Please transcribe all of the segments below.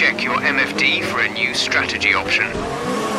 check your MFD for a new strategy option.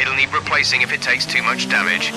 It'll need replacing if it takes too much damage.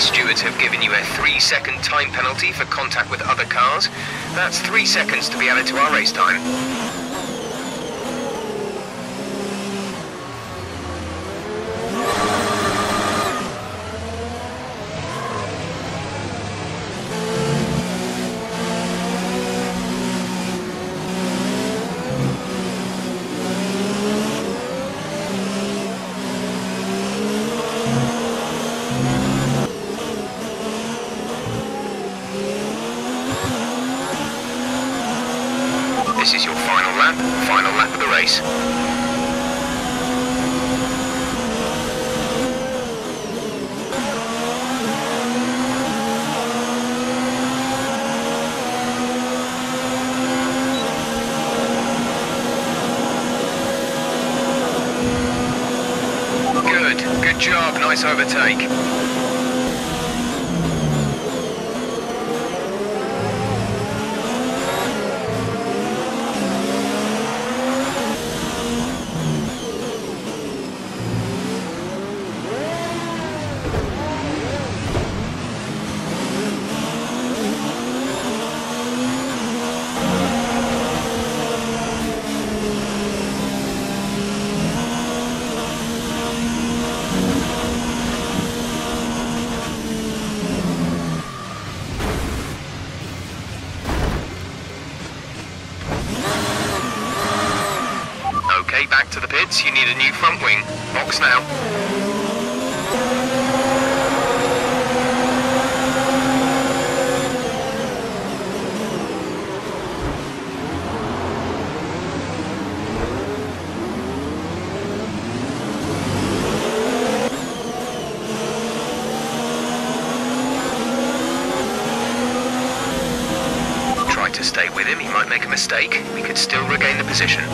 Stewards have given you a three second time penalty for contact with other cars. That's three seconds to be added to our race time. This is your final lap, final lap of the race. Good, good job, nice overtake. Okay, back to the pits. You need a new front wing. Box now. Try to stay with him. He might make a mistake. We could still regain the position.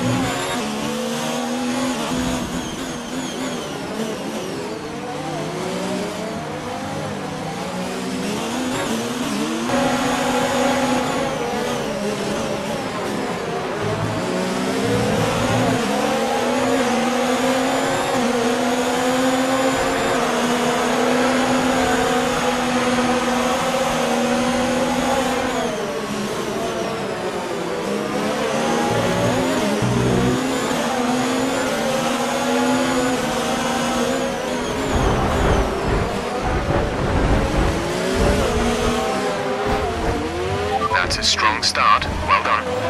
That's a strong start. Well done.